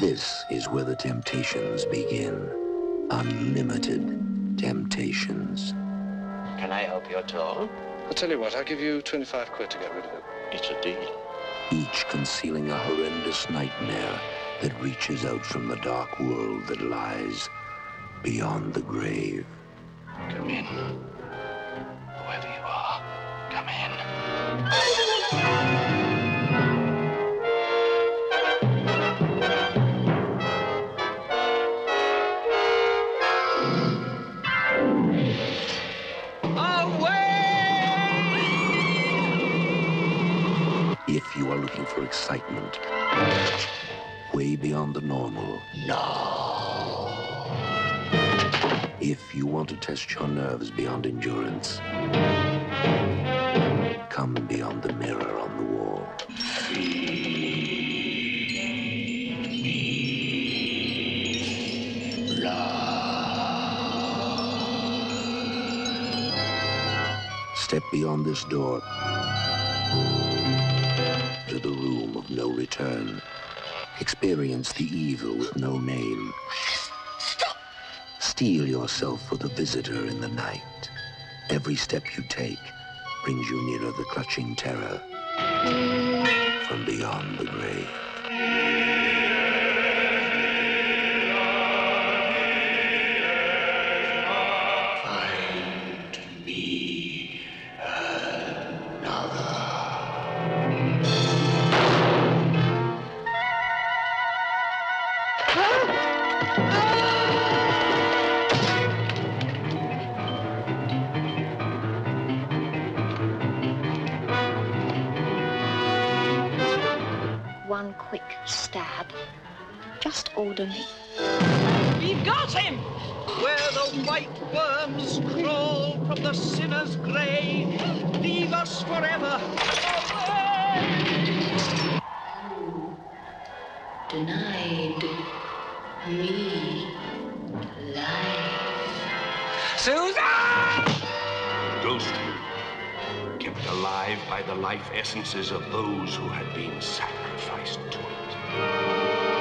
This is where the temptations begin. Unlimited temptations. Can I help you at all? I'll tell you what, I'll give you 25 quid to get rid of it. It's a deal. Each concealing a horrendous nightmare that reaches out from the dark world that lies beyond the grave. Are looking for excitement, way beyond the normal, no. If you want to test your nerves beyond endurance, come beyond the mirror on the wall. Step beyond this door return. Experience the evil with no name. Stop! Steel yourself for the visitor in the night. Every step you take brings you nearer the clutching terror from beyond the grave. One quick stab. Just me. We've got him! Where the white worms crawl from the sinner's grave, leave us forever. Denied me life. Susan! Ghostly, kept alive by the life essences of those who had been sacrificed to it.